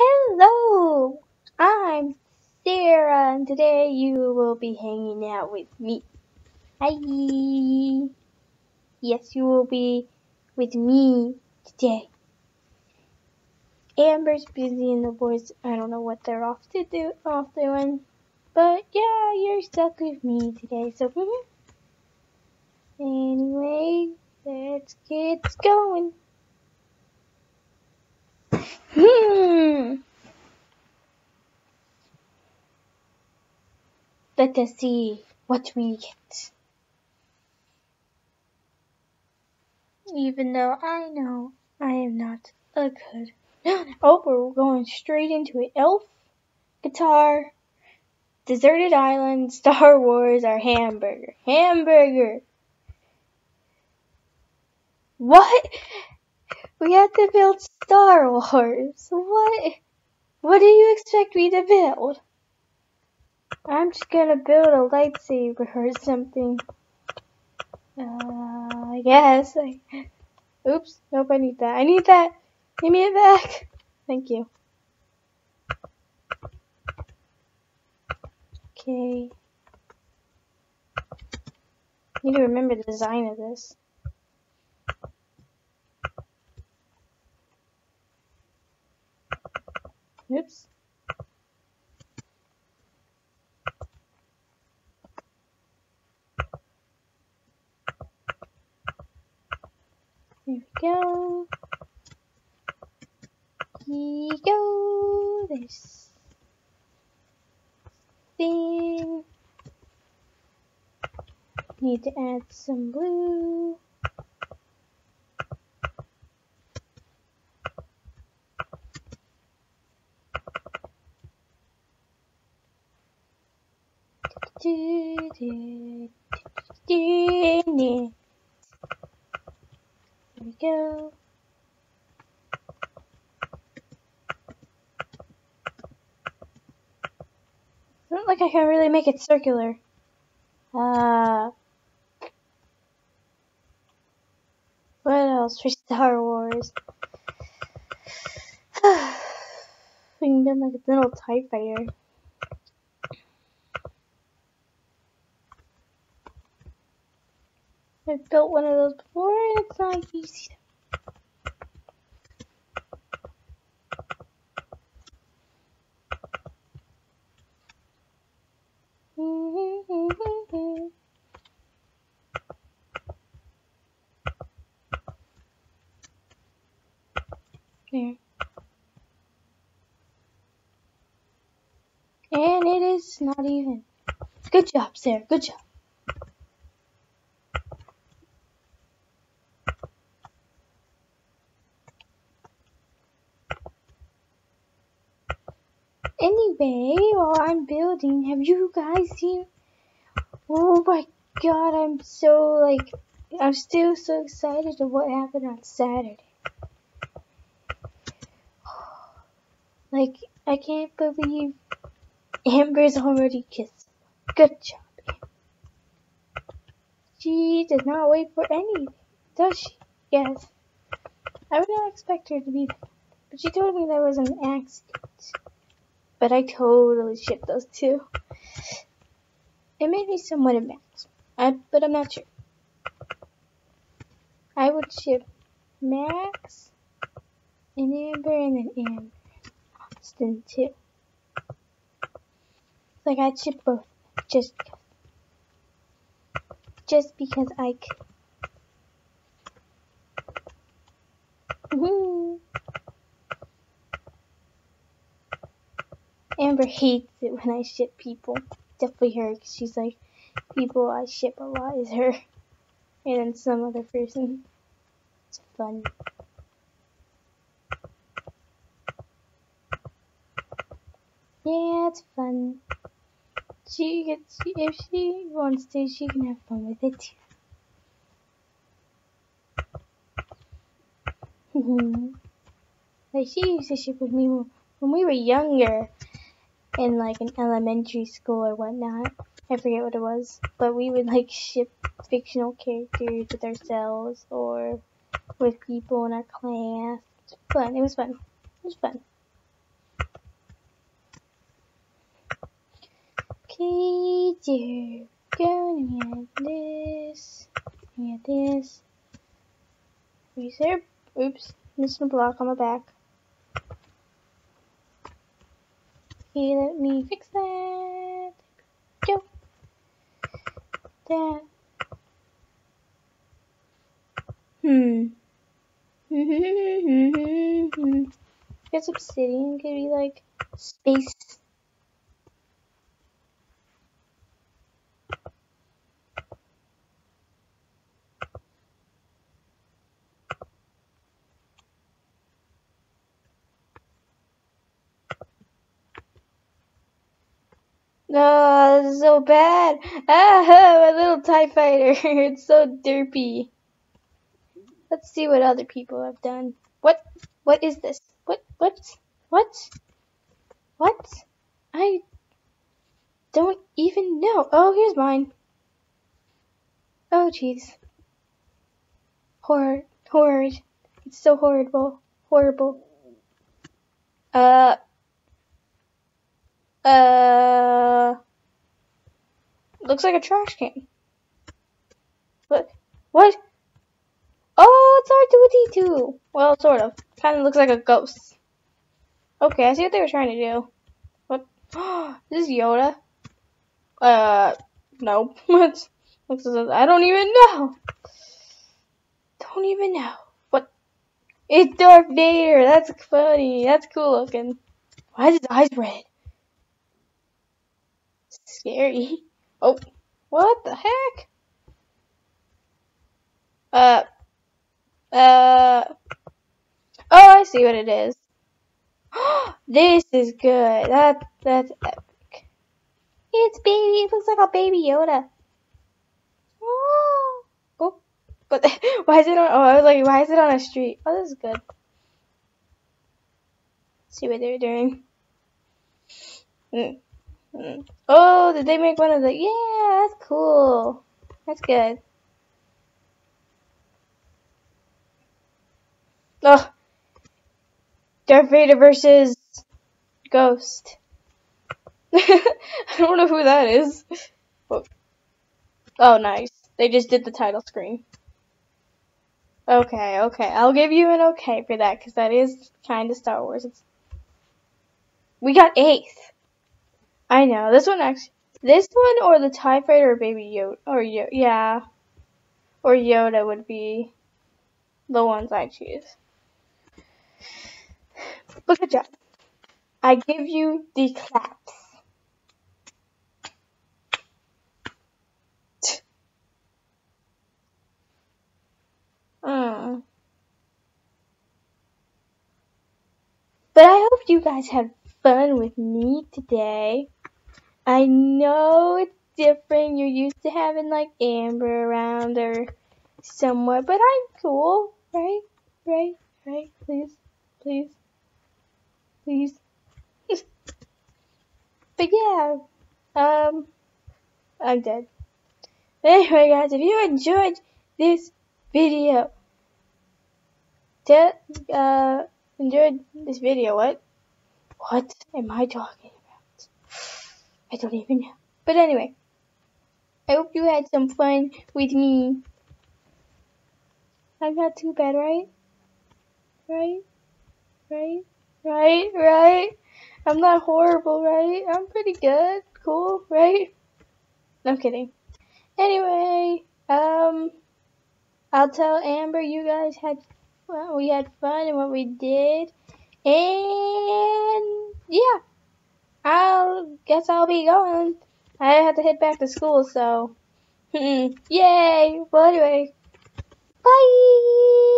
Hello, I'm Sara, and today you will be hanging out with me. Hi. Yes, you will be with me today. Amber's busy and the boys, I don't know what they're off to do, off doing. But yeah, you're stuck with me today, so mm-hmm. anyway, let's get going. Hmm. Let us see what we get. Even though I know I am not a good. Oh, we're going straight into it. Elf, guitar, deserted island, Star Wars, or hamburger. Hamburger. What? We have to build Star Wars. What? What do you expect me to build? I'm just gonna build a lightsaber or something. Uh, I guess. I... Oops. Nope, I need that. I need that. Give me it back. Thank you. Okay. Need to remember the design of this. Oops. Here we go. Here we go. This thing. Need to add some blue. Do, do, do, do, Here we go. Doesn't like I can really make it circular. Uh, what else for Star Wars? we can build like a little TIE fighter. I've built one of those before and it's not easy. There. And it is not even. Good job, Sara. Good job. Anyway, while I'm building, have you guys seen? Oh my god, I'm so like, I'm still so excited of what happened on Saturday. Like, I can't believe Amber's already kissed. Good job, Amber. She does not wait for anything, does she? Yes. I would not expect her to be, but she told me that was an accident. But I totally ship those two. It made me somewhat a Max, I, but I'm not sure. I would ship Max and Amber and then Amber Austin too. Like I'd ship both just because. Just because I could. Amber hates it when I ship people. Definitely her, cause she's like, people I ship a lot is her. And then some other person. It's fun. Yeah, it's fun. She gets, if she wants to, she can have fun with it too. like she used to ship with me when we were younger in like an elementary school or whatnot. I forget what it was, but we would like ship fictional characters with ourselves or with people in our class. It fun. It was fun. It was fun. Okay, dear. Go and we this. We this. this. there? Oops. missing a block on the back. Okay, let me fix that. Go. That. Hmm. Guess obsidian could be like space. No, oh, so bad. Ah, my little TIE fighter. it's so derpy. Let's see what other people have done. What? What is this? What? What? What? What? I don't even know. Oh, here's mine. Oh, jeez. Horror. Horrid. It's so horrible. Horrible. Uh. Uh. Looks like a trash can. What? What? Oh, it's R2D2. Well, sort of. Kind of looks like a ghost. Okay, I see what they were trying to do. What? this is Yoda. Uh, no. I don't even know. Don't even know. What? It's Darth Vader. That's funny. That's cool looking. Why is his eyes red? Scary. Oh, what the heck? Uh, uh, oh, I see what it is. this is good. That that's epic. It's baby. It looks like a baby Yoda. Oh, oh. but why is it on? Oh, I was like, why is it on a street? Oh, this is good. Let's see what they're doing. Mm. Oh, did they make one of the? Yeah, that's cool. That's good. Oh, Darth Vader versus Ghost. I don't know who that is. Oh, nice. They just did the title screen. Okay, okay. I'll give you an okay for that, because that is kind of Star Wars. It's... We got eighth. I know. This one actually... This one or the TIE Fighter or Baby Yoda? Or, yeah. Or Yoda would be the ones I choose. Look at that. I give you the claps. Mm. But I hope you guys had fun with me today. I know it's different. You're used to having like Amber around or somewhat, but I'm cool, right? Right? Right? Please? Please? please. but yeah, um, I'm dead. Anyway, guys, if you enjoyed this video, uh, enjoyed this video, what? What am I talking? I don't even know. But anyway, I hope you had some fun with me. I'm not too bad, right? Right? Right? Right, right. I'm not horrible, right? I'm pretty good. Cool, right? No I'm kidding. Anyway, um, I'll tell Amber you guys had, well, we had fun and what we did. And, yeah. I'll, guess I'll be going. I have to head back to school, so, hmm, yay. Well, anyway, bye.